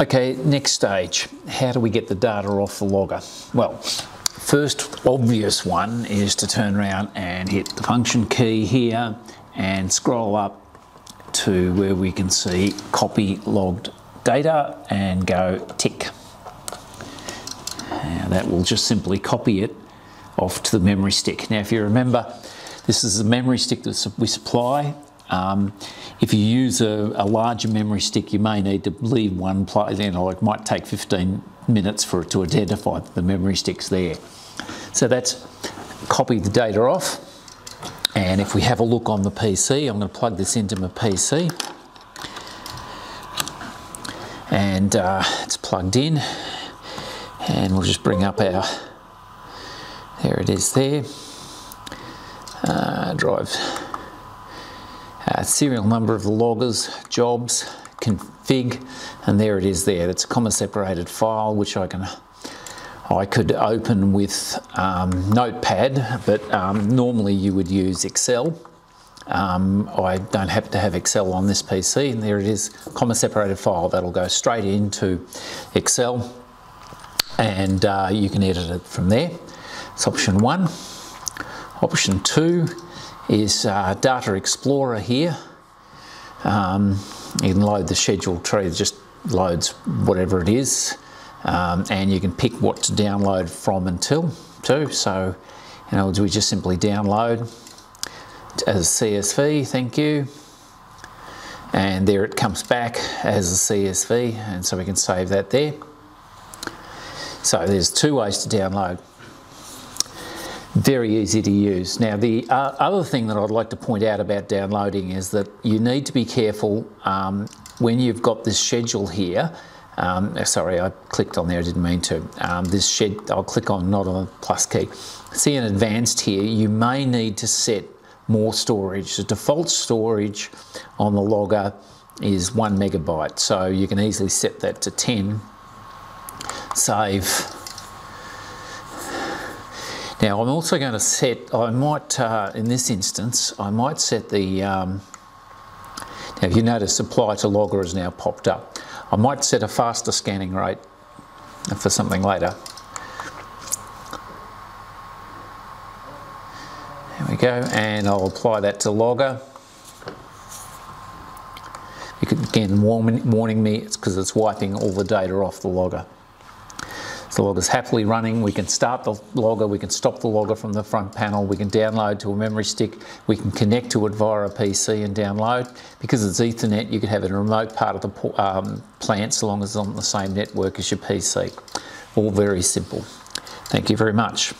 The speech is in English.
Okay, next stage. How do we get the data off the logger? Well, first obvious one is to turn around and hit the function key here and scroll up to where we can see copy logged data and go tick. Now that will just simply copy it off to the memory stick. Now if you remember, this is the memory stick that we supply. Um, if you use a, a, larger memory stick, you may need to leave one place, you know, it might take 15 minutes for it to identify the memory stick's there. So that's copy the data off. And if we have a look on the PC, I'm going to plug this into my PC. And uh, it's plugged in. And we'll just bring up our, there it is there. Uh, drive uh, serial number of the loggers, jobs, config, and there it is there. It's a comma separated file which I can I could open with um, Notepad, but um, normally you would use Excel. Um, I don't have to have Excel on this PC, and there it is, comma separated file. That'll go straight into Excel, and uh, you can edit it from there. It's option one. Option two is uh, Data Explorer here. Um, you can load the schedule tree, it just loads whatever it is. Um, and you can pick what to download from until too. So, in other words, we just simply download as a CSV, thank you. And there it comes back as a CSV, and so we can save that there. So there's two ways to download very easy to use. Now the uh, other thing that I'd like to point out about downloading is that you need to be careful um, when you've got this schedule here. Um, uh, sorry, I clicked on there, I didn't mean to. Um, this shed, I'll click on not on the plus key. See in advanced here, you may need to set more storage. The default storage on the logger is one megabyte, so you can easily set that to 10. Save now I'm also going to set, I might, uh, in this instance, I might set the, um, now if you notice apply to logger has now popped up. I might set a faster scanning rate for something later. There we go, and I'll apply that to logger. You could again warning me it's because it's wiping all the data off the logger. The logger's happily running. We can start the logger, we can stop the logger from the front panel, we can download to a memory stick, we can connect to it via a PC and download. Because it's Ethernet, you can have it in a remote part of the um, plant so long as it's on the same network as your PC. All very simple. Thank you very much.